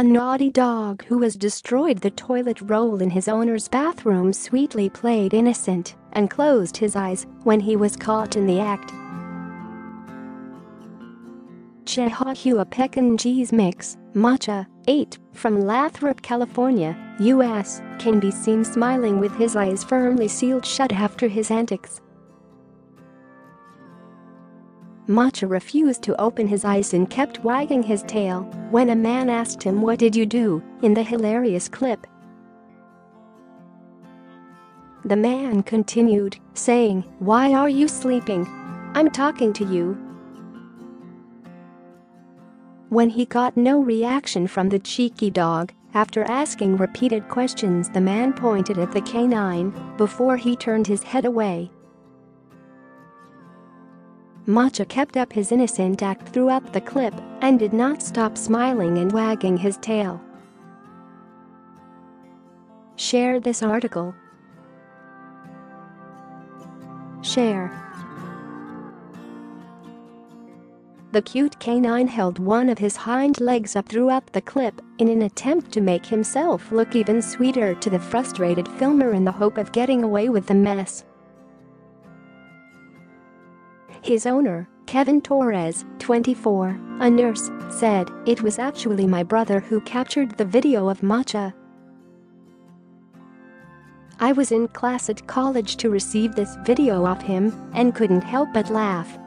A naughty dog who has destroyed the toilet roll in his owner's bathroom sweetly played innocent and closed his eyes when he was caught in the act. Chihuahua cheese mix, Mocha, 8, from Lathrop, California, U.S., can be seen smiling with his eyes firmly sealed shut after his antics. Mocha refused to open his eyes and kept wagging his tail when a man asked him what did you do in the hilarious clip. The man continued, saying, why are you sleeping? I'm talking to you. When he got no reaction from the cheeky dog, after asking repeated questions the man pointed at the canine before he turned his head away. Mocha kept up his innocent act throughout the clip and did not stop smiling and wagging his tail. Share this article. Share. The cute canine held one of his hind legs up throughout the clip in an attempt to make himself look even sweeter to the frustrated filmer in the hope of getting away with the mess. His owner, Kevin Torres, 24, a nurse, said, It was actually my brother who captured the video of Mocha. I was in class at college to receive this video of him and couldn't help but laugh.